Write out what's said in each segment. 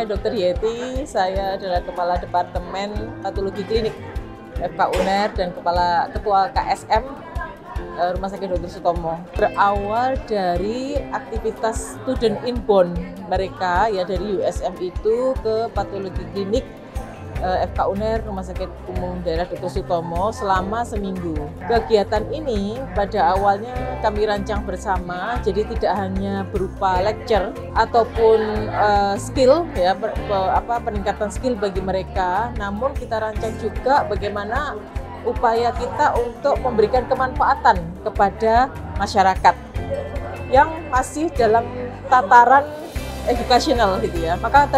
Saya Dr. Yeti, saya adalah Kepala Departemen Patologi Klinik FK UNER dan Kepala Ketua KSM eh, Rumah Sakit Dr. Sutomo. Berawal dari aktivitas student inbound mereka ya dari USM itu ke patologi klinik FK UNER Rumah Sakit Umum Daerah Dr. Sutomo selama seminggu. Kegiatan ini pada awalnya kami rancang bersama, jadi tidak hanya berupa lecture ataupun uh, skill ya per, apa peningkatan skill bagi mereka, namun kita rancang juga bagaimana upaya kita untuk memberikan kemanfaatan kepada masyarakat yang masih dalam tataran educational gitu ya. Maka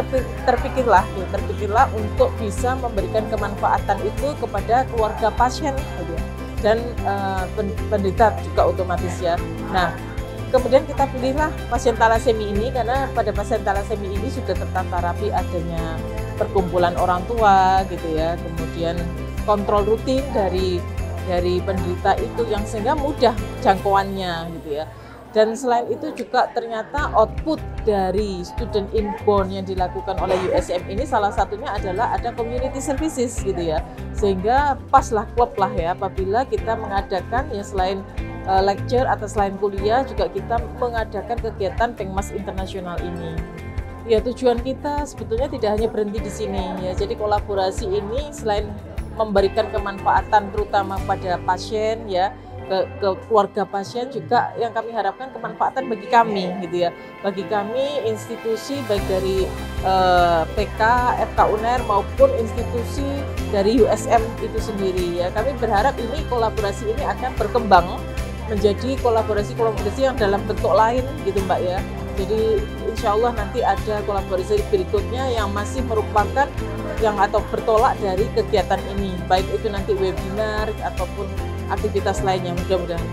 terpikirlah gitu, terpikirlah untuk bisa memberikan kemanfaatan itu kepada keluarga pasien gitu ya. dan uh, penderita juga otomatis ya. Nah kemudian kita pilihlah pasien talasemi ini karena pada pasien talasemi ini sudah tertata rapi adanya perkumpulan orang tua gitu ya. Kemudian kontrol rutin dari dari penderita itu yang sehingga mudah jangkauannya gitu ya dan selain itu juga ternyata output dari student inbound yang dilakukan oleh USM ini salah satunya adalah ada community services gitu ya. Sehingga paslah klub lah ya apabila kita mengadakan ya selain uh, lecture atau selain kuliah juga kita mengadakan kegiatan Pengmas Internasional ini. Ya tujuan kita sebetulnya tidak hanya berhenti di sini ya. Jadi kolaborasi ini selain memberikan kemanfaatan terutama pada pasien ya ke, ke keluarga pasien juga yang kami harapkan kemanfaatan bagi kami gitu ya. Bagi kami institusi baik dari eh, PK, FK UNER maupun institusi dari USM itu sendiri ya. Kami berharap ini kolaborasi ini akan berkembang menjadi kolaborasi-kolaborasi yang dalam bentuk lain gitu Mbak ya. Jadi insya Allah nanti ada kolaborasi berikutnya yang masih merupakan yang atau bertolak dari kegiatan ini baik itu nanti webinar ataupun aktivitas lainnya mudah-mudahan.